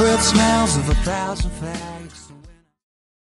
with smells of a thousand flags.